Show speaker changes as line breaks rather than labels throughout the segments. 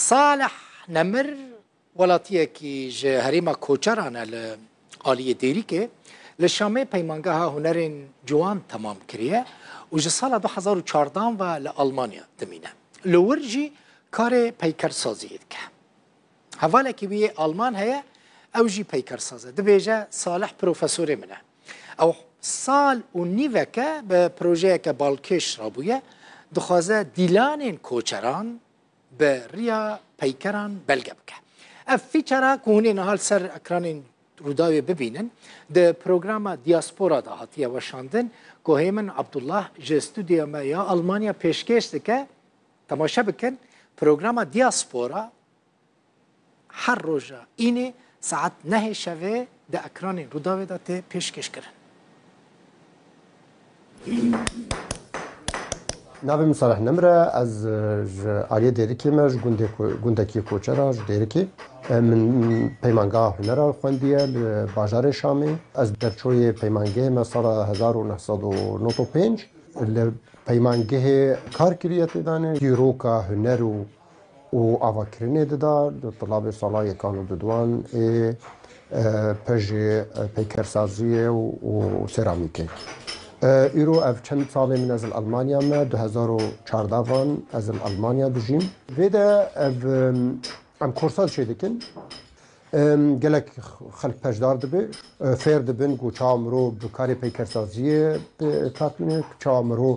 Salih Nemir welatiyekî ji herêma Koçeran e li aliyê Dêrîkê li Şamê peymangeha hunerên ciwan temam kiriye û ji sala du hezar û çardan ve li Almanya dimîne. Li wir jî karê peykersaziyê dike. Hevalekî wî yê Alman heye ew jî peykersaz e. Dibêje Salih profesorê min e. Ew sal û nîveke bi projeyeke balkêş re bûye, dixwaze dîlanên koçeran bi riya peykeran belge bike. Ev fîçera ku hûnê niha li ser ekranên Rûdawê bibînin, di programa Diaspora de hatiye weşandin ku Hêmin Abdullah ji stûdyoya me ya Almanya pêşkêş dike. Temaşe bikin, programa Diaspora her roja Înê saet nehê şevê di ekranên Rûdawê de tê pêşkêşkirin.
Navê min Salih Nemr e, ez ji aliyê Dêrikê me, ji gundê gundekî koçer a ji Dêrikê. Min peymangeha hunera xwendiye li bajarê Şamê. Ez derçoyê peymangehê me sala hezar û neh sed û nod û pênc. Li peymangehê kar kiriye têdanê dîroka huner û û avakirinê dida di Tulabê sala yekan û duduwan ê pejê peykersaziyê û seramîkê. Îro ev çend salê min ez li Elmanya me, du hezar û çardeh van ez li Elmanya dijîm. Vê de ev em korsaz çê dikin. Gelek xelk pejdar dibe, fêr dibin ku çawa mirov bi karê peykersaziyê tatmîn e, çawa mirov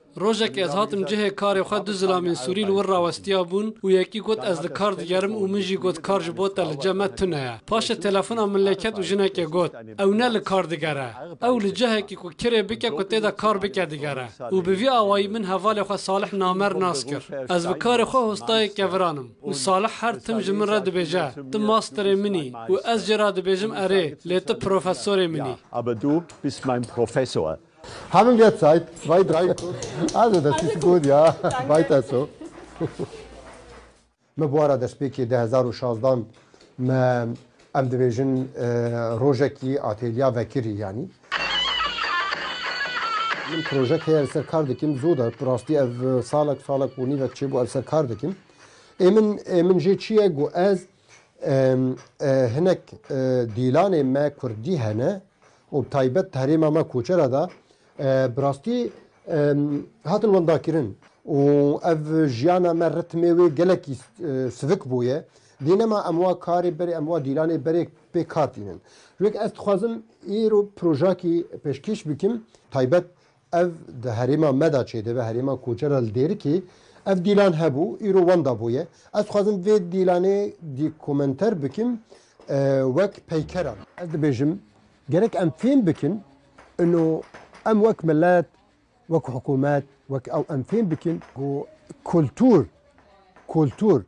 Rojekê ez hatim cihê karê xwe du zilamên Sûrî li wir rawestiya bûn û yekî got ez li kar digerim û min jî got kar ji bo te li cem me tune ye. Paşê telefona min lê ket û jinekê got ew ne li kar digere. Ew li cihekî ku kirê bike ku tê de kar bike digere û bi vî awayî min hevalê xwe Salih Namer nas kir. Ez bi karê xwe hostayê keviran im û Salih her tim ji min re dibêje tu masterê min î û ez jê re dibêjim erê lê tu profesorê
min î.
Haben wir Zeit, zwei, drei. Also, das ist gut, ja. Weiter so. Me buhara destpêkê di hezar û şazdan me em dibêjin rojekî ateliya vekirî yanî. Min projek heye li ser kar dikim zod e. Bi rastî ev salek salek û nîvek çêbû ev ser kar dikim. Ê min ê min jê çi ye ku ez hinek dîlanê me kurdî hene û bi taybet di herêma me Koçera de bi rastî hatin wendakirin û ev jiyana me ritmê wê gelekî sivik bûye. Dê nema em wa karê berê em wa dîlanê berê pê kar tînin. Ji wek ez dixwazim îro projakî pêşkêş bikim taybet Ev di herêma me de çêdibe, herêma Koçera li Dêrikê. Ev dîlan hebû, îro wenda bûye. Ez dixwazim vê dîlanê dîkomenter bikim wek peykeran. Ez dibêjim gerek em fêm bikin ino em wek milet, wek hikûmet, wek ew em fêm bikin ku kultur, kultur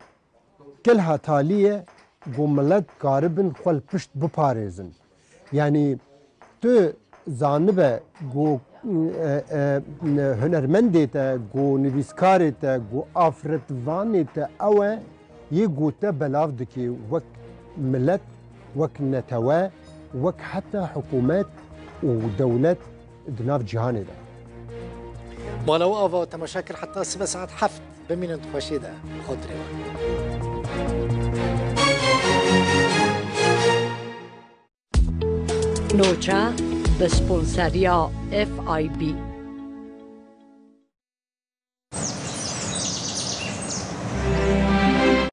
Kelha talî ye ku milet dikaribin xwe li pişt biparêzin. Yanî tu zanibe ku hunermendê te, ku nivîskarê te, ku afretvanê te ew e yê ku te belav dikî wek milet, wek netewe, wek heta hikûmet
û dewlet. di nav cîhanê de. Mala we ava temaşe kir heta
sibe saet heft bimînin di xweşiyê de xotirê we. Noça bi sponseriya FIB.